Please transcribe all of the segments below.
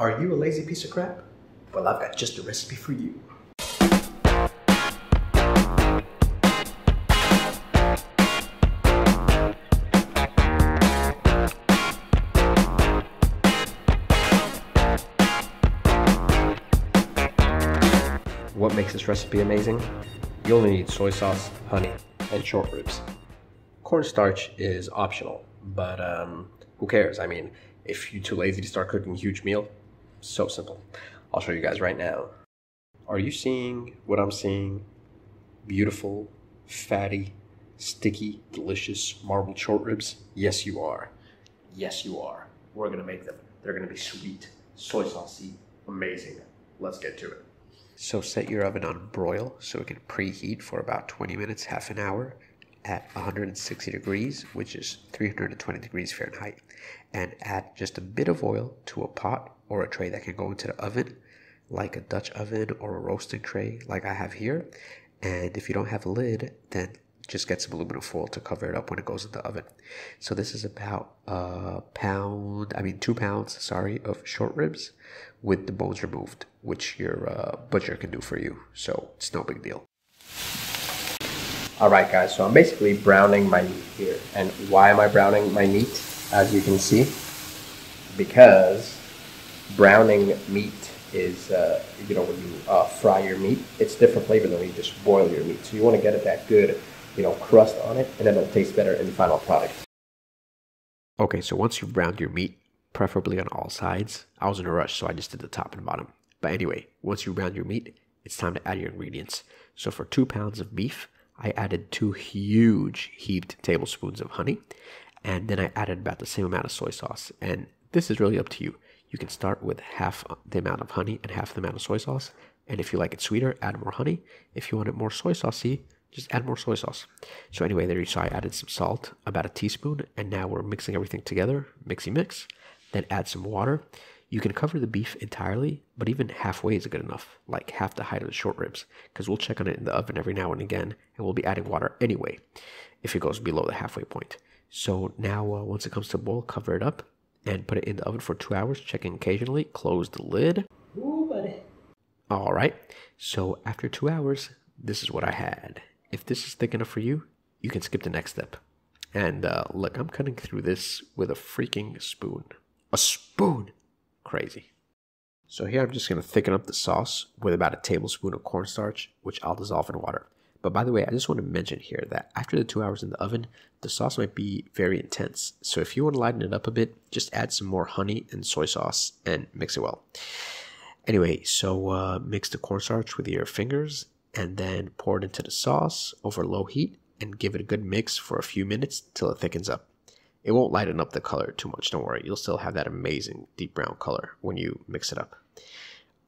Are you a lazy piece of crap? Well, I've got just a recipe for you. What makes this recipe amazing? You only need soy sauce, honey, and short ribs. Cornstarch is optional, but um, who cares? I mean, if you're too lazy to start cooking a huge meal, so simple. I'll show you guys right now. Are you seeing what I'm seeing? Beautiful, fatty, sticky, delicious marbled short ribs? Yes, you are. Yes, you are. We're gonna make them. They're gonna be sweet, soy saucy, amazing. Let's get to it. So set your oven on broil so it can preheat for about 20 minutes, half an hour at 160 degrees, which is 320 degrees Fahrenheit, and add just a bit of oil to a pot or a tray that can go into the oven, like a Dutch oven or a roasting tray, like I have here. And if you don't have a lid, then just get some aluminum foil to cover it up when it goes in the oven. So this is about a pound, I mean two pounds, sorry, of short ribs with the bones removed, which your uh, butcher can do for you. So it's no big deal. All right, guys. So I'm basically browning my meat here, and why am I browning my meat? As you can see, because browning meat is, uh, you know, when you uh, fry your meat, it's different flavor than when you just boil your meat. So you want to get it that good you know, crust on it, and then it'll taste better in the final product. Okay, so once you've browned your meat, preferably on all sides, I was in a rush, so I just did the top and bottom. But anyway, once you brown your meat, it's time to add your ingredients. So for two pounds of beef, I added two huge heaped tablespoons of honey, and then I added about the same amount of soy sauce. And this is really up to you. You can start with half the amount of honey and half the amount of soy sauce. And if you like it sweeter, add more honey. If you want it more soy saucy, just add more soy sauce. So anyway, there you saw I added some salt, about a teaspoon, and now we're mixing everything together, mixy mix. Then add some water. You can cover the beef entirely, but even halfway is good enough, like half the height of the short ribs, because we'll check on it in the oven every now and again, and we'll be adding water anyway, if it goes below the halfway point. So now, uh, once it comes to boil, cover it up and put it in the oven for two hours, checking occasionally. Close the lid. Ooh, buddy. All right. So after two hours, this is what I had. If this is thick enough for you, you can skip the next step. And uh, look, I'm cutting through this with a freaking spoon. A spoon! Crazy. So here I'm just going to thicken up the sauce with about a tablespoon of cornstarch, which I'll dissolve in water. But by the way, I just want to mention here that after the two hours in the oven, the sauce might be very intense. So if you want to lighten it up a bit, just add some more honey and soy sauce and mix it well. Anyway, so uh, mix the cornstarch with your fingers and then pour it into the sauce over low heat and give it a good mix for a few minutes till it thickens up. It won't lighten up the color too much, don't worry. You'll still have that amazing deep brown color when you mix it up.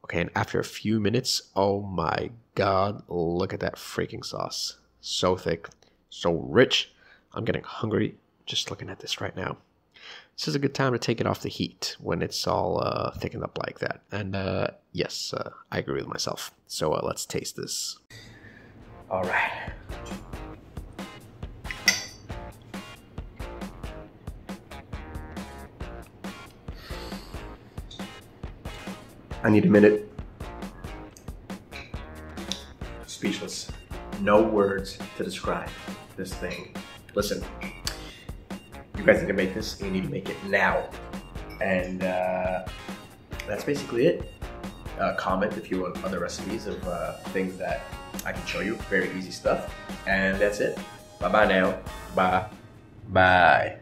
Okay, and after a few minutes, oh my god, look at that freaking sauce. So thick, so rich. I'm getting hungry just looking at this right now this is a good time to take it off the heat when it's all uh, thickened up like that. And uh, yes, uh, I agree with myself. So uh, let's taste this. All right. I need a minute. Speechless. No words to describe this thing. Listen, you guys need to make this and you need to make it now. And uh, that's basically it. Uh, comment if you want other recipes of uh, things that I can show you. Very easy stuff. And that's it. Bye bye now. Bye. Bye.